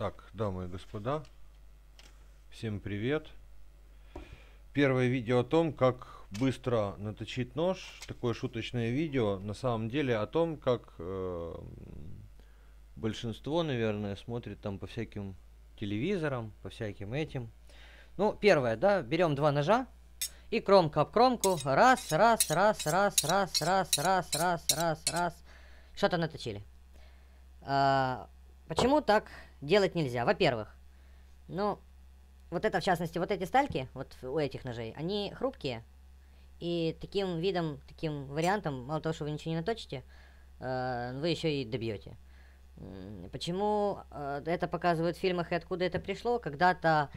Так, дамы и господа, всем привет. Первое видео о том, как быстро наточить нож. Такое шуточное видео. На самом деле о том, как э, большинство, наверное, смотрит там по всяким телевизорам, по всяким этим. Ну, первое, да, берем два ножа и кромка об кромку. Раз, раз, раз, раз, раз, раз, раз, раз, раз, раз. Что-то наточили. А, почему так делать нельзя. Во-первых, ну, вот это, в частности, вот эти стальки, вот у этих ножей, они хрупкие. И таким видом, таким вариантом, мало того, что вы ничего не наточите, э, вы еще и добьете. Почему э, это показывают в фильмах и откуда это пришло? Когда-то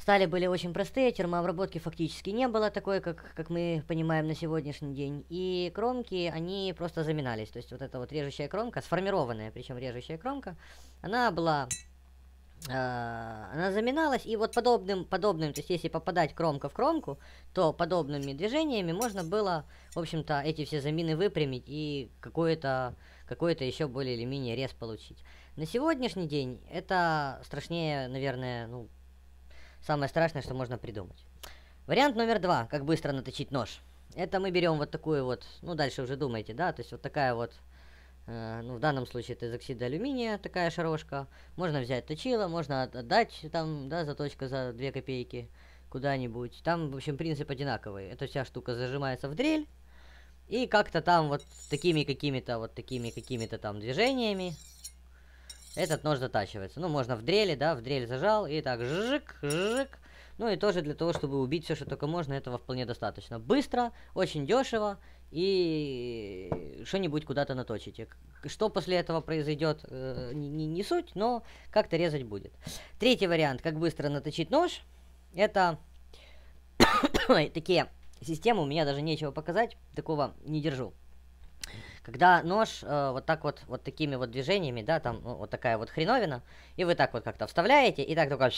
стали были очень простые, термообработки фактически не было такой, как, как мы понимаем на сегодняшний день. И кромки, они просто заминались. То есть вот эта вот режущая кромка, сформированная, причем режущая кромка, она была э, она заминалась, и вот подобным, подобным, то есть если попадать кромка в кромку, то подобными движениями можно было, в общем-то, эти все замины выпрямить и какое-то какой-то еще более или менее рез получить. На сегодняшний день это страшнее, наверное, ну, самое страшное, что можно придумать. Вариант номер два, как быстро наточить нож. Это мы берем вот такую вот, ну дальше уже думаете, да, то есть вот такая вот Э, ну, в данном случае это из оксида алюминия, такая шарошка. Можно взять точило, можно отдать там, да, заточка за 2 копейки куда-нибудь. Там, в общем, принцип одинаковый. Эта вся штука зажимается в дрель. И как-то там вот такими какими-то, вот такими какими-то там движениями этот нож затачивается. Ну, можно в дрели, да, в дрель зажал, и так жик, жик. Ну и тоже для того, чтобы убить все, что только можно, этого вполне достаточно. Быстро, очень дешево, и что-нибудь куда-то наточите. Что после этого произойдет, э, не, не, не суть, но как-то резать будет. Третий вариант, как быстро наточить нож, это такие системы, у меня даже нечего показать, такого не держу. Когда нож э, вот так вот, вот такими вот движениями, да, там ну, вот такая вот хреновина, и вы так вот как-то вставляете, и так только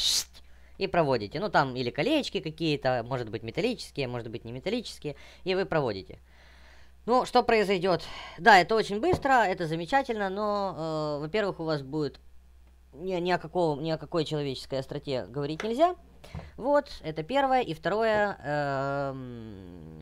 и проводите. Ну, там или колечки какие-то, может быть металлические, может быть не металлические, и вы проводите. Ну, что произойдет? Да, это очень быстро, это замечательно, но, э, во-первых, у вас будет ни, ни, о каком, ни о какой человеческой остроте говорить нельзя. Вот, это первое. И второе, э,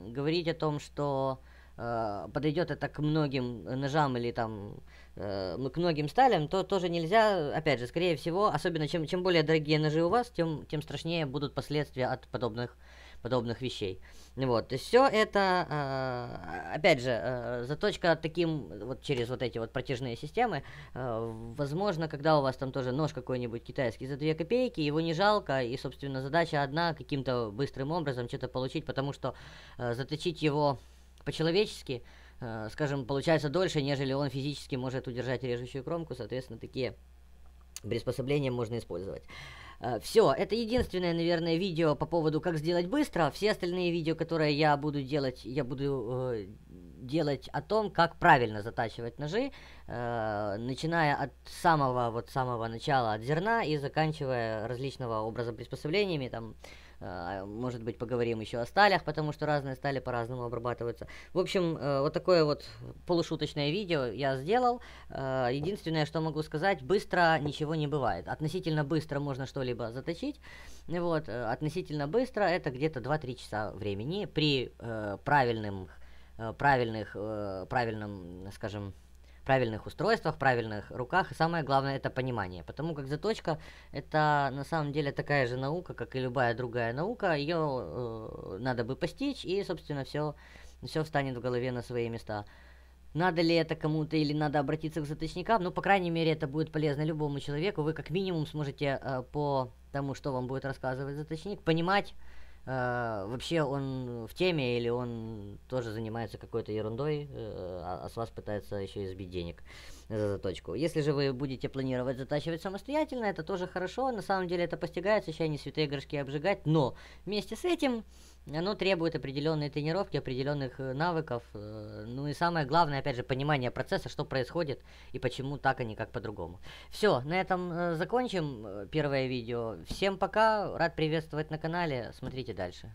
говорить о том, что э, подойдет это к многим ножам или там э, к многим сталям, то тоже нельзя, опять же, скорее всего, особенно чем, чем более дорогие ножи у вас, тем, тем страшнее будут последствия от подобных подобных вещей. Вот, все это, э, опять же, э, заточка таким, вот через вот эти вот протяжные системы, э, возможно, когда у вас там тоже нож какой-нибудь китайский за 2 копейки, его не жалко, и, собственно, задача одна, каким-то быстрым образом что-то получить, потому что заточить его по-человечески, э, скажем, получается дольше, нежели он физически может удержать режущую кромку, соответственно, такие приспособления можно использовать. Э, Все, это единственное, наверное, видео по поводу, как сделать быстро. Все остальные видео, которые я буду делать, я буду э, делать о том, как правильно затачивать ножи, э, начиная от самого, вот самого начала, от зерна и заканчивая различного образа приспособлениями, там, а, может быть, поговорим еще о сталях, потому что разные стали по-разному обрабатываются. В общем, э, вот такое вот полушуточное видео я сделал. Э, единственное, что могу сказать, быстро ничего не бывает. Относительно быстро можно что-либо заточить. Вот, э, относительно быстро это где-то 2-3 часа времени при правильным, правильных, правильном, скажем, правильных устройствах, правильных руках. И самое главное это понимание. Потому как заточка это на самом деле такая же наука, как и любая другая наука. Ее э, надо бы постичь, и, собственно, все, все встанет в голове на свои места. Надо ли это кому-то или надо обратиться к заточникам? Ну, по крайней мере, это будет полезно любому человеку. Вы как минимум сможете э, по тому, что вам будет рассказывать заточник, понимать, э, вообще он в теме или он тоже занимается какой-то ерундой, э, а, а с вас пытается еще избить денег за заточку. Если же вы будете планировать затачивать самостоятельно, это тоже хорошо, на самом деле это постигается, сейчас не святые горшки обжигать, но вместе с этим оно требует определенной тренировки, определенных э, навыков, э, ну и самое главное, опять же, понимание процесса, что происходит и почему так, а не как по-другому. Все, на этом э, закончим первое видео. Всем пока, рад приветствовать на канале, смотрите дальше.